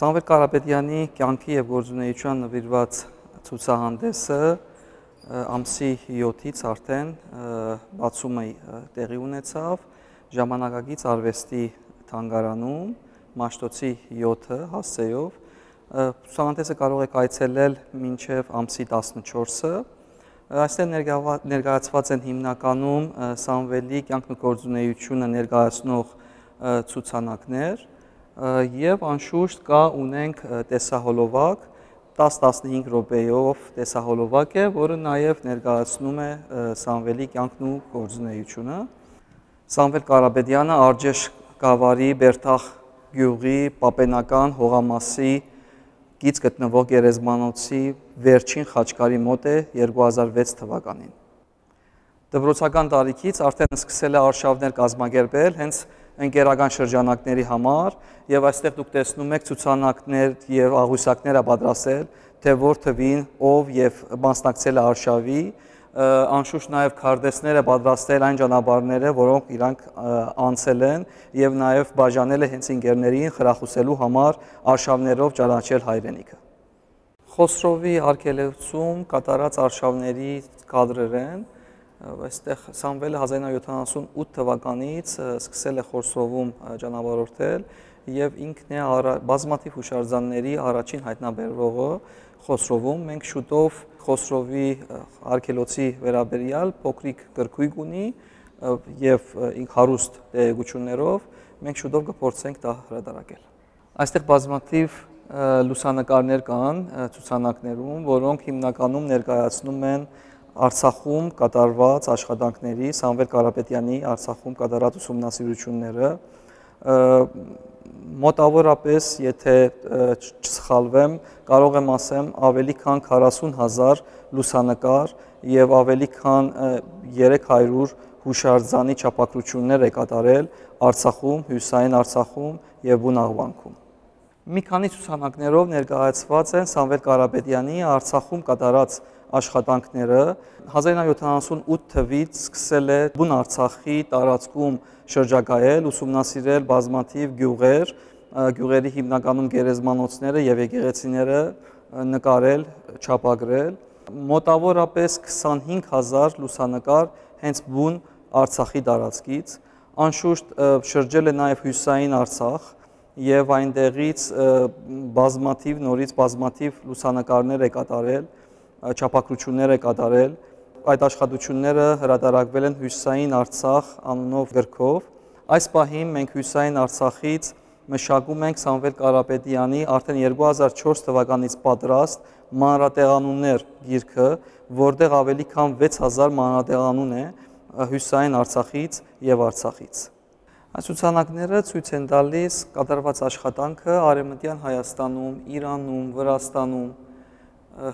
Սամվել Կարապետյանի կյանքի եւ գործունեության նվիրված ցուցահանդեսը ամսի 7-ից արդեն բացումը տեղի ունեցավ ժամանակակից արվեստի թանգարանում Մաշտոցի 7-ը հասցեով ցուցահանդեսը կարող եք այցելել մինչև ամսի 14-ը Այստեղ ներկայացված են հիմնականում Սամվելի կյանքն ու գործունեությունը ներկայացնող ցուցանակներ եւ անշուշտ կա ունենք տեսահոլովակ 10-15 րոպեով տեսահոլովակ է, որը նաև ներկայացնում է Սամվելի կյանքն ու գործունեությունը։ Սամվել Կարապետյանը Արջեշ Գավառի Բերթախ գյուղի Պապենական հողամասի գից գտնվող գերեզմանոցի վերջին խաչքարի մոտ է 2006 թվականին։ Դպրոցական տարիքից արդեն սկսել է արշավներ կազմակերպել հենց ընկերական շրջանակների համար եւ այստեղ դուք տեսնում եք ցուցանակներ եւ աղյուսակներ է պատրաստել թե որ թվին ով եւ մասնակցել է արշավի անշուշտ նաև քարտեզները պատրաստել այն ճանապարհները, որոնք իրանք անցել են եւ նաև բաժանել է հենց ինգերներին խրախուսելու համար արշավներով ճանաչել հայրենիքը։ Խոսրովի արկելեցում կատարած արշավների կադրեր են, այստեղ Սամվելը 1978 թվականից սկսել է Խոսրովում ճանապարհորդել եւ ինքն է բազմաթիվ հուշարձանների առաջին հայտնաբերողը Խոսրովում։ Մենք շուտով Խոսրովի արկելոցի վերաբերյալ փոքրիկ գրքույկ ունի եւ ինք հարուստ տեղեկություններով մենք շուտով կփորձենք դա հրատարակել։ Այստեղ բազմաթիվ լուսանկարներ կան ցուցանակներում, որոնք հիմնականում ներկայացնում են Արցախում կատարված աշխատանքների Սամվել Կարապետյանի Արցախում կատարած ուսումնասիրությունները մոտավորապես, եթե չսխալվեմ, կարող եմ ասեմ ավելի քան 40000 լուսանկար եւ ավելի քան 300 հուշարձանի չափակրություններ է կատարել Արցախում, Հյուսային Արցախում եւ Բունաղվանքում։ Մի քանի ցուցանակներով ներկայացված են Սամվել Կարապետյանի Արցախում կատարած աշխատանքները 1978 թվից սկսել է Բուն Արցախի տարածքում շրջագայել, ուսումնասիրել բազմաթիվ գյուղեր, գյուղերի հիմնականում գերեզմանոցները եւ եկեղեցիները նկարել, չափագրել։ Մոտավորապես 25000 լուսանկար հենց Բուն Արցախի տարածքից, անշուշտ շրջել է նաև Հյուսային Արցախ եւ այնտեղից բազմաթիվ նորից բազմաթիվ լուսանկարներ է կատարել, չափակրություններ է կատարել այդ աշխատությունները հրատարակվել են Հյուսային Արցախ անունով գրքով։ Այս պահին մենք Հյուսային Արցախից մշակում ենք Սամվել Կարապետյանի արդեն 2004 թվականից պատրաստ մանրատեղանուններ գիրքը, որտեղ ավելի քան 6000 մանրատեղանուն է Հյուսային Արցախից եւ Արցախից։ Այս ցուցանակները ցույց են տալիս կատարված աշխատանքը Արևմտյան Հայաստանում, Իրանում, Վրաստանում,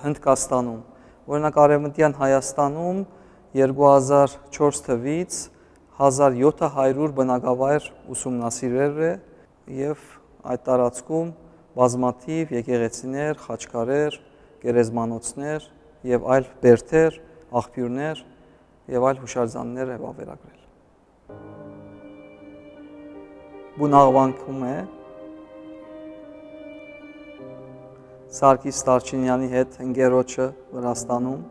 Հնդկաստանում Օրինակ Արևմտյան Հայաստանում 2004 թվից 1700 բնակավայր ուսումնասիրել է եւ այդ տարածքում բազմաթիվ եկեղեցիներ, խաչքարեր, գերեզմանոցներ եւ այլ բերթեր, աղբյուրներ եւ այլ հուշարձաններ է վավերագրել։ Բունաղվանքում է Սարգիս Ստարչինյանի հետ ընկերոջը Վրաստանում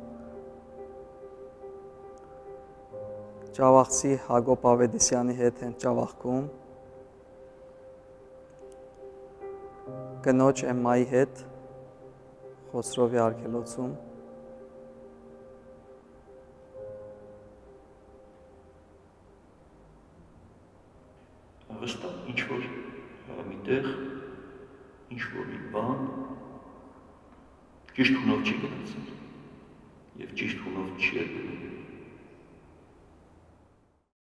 Ճավախցի Հակոբ Ավետիսյանի հետ են Ճավախքում կնոջ Էմմայի հետ Խոսրովի արգելոցում վստահ ինչ որ միտեղ ինչ որ մի բան ճիշտ հունով չի գնացել եւ ճիշտ հունով չի եղել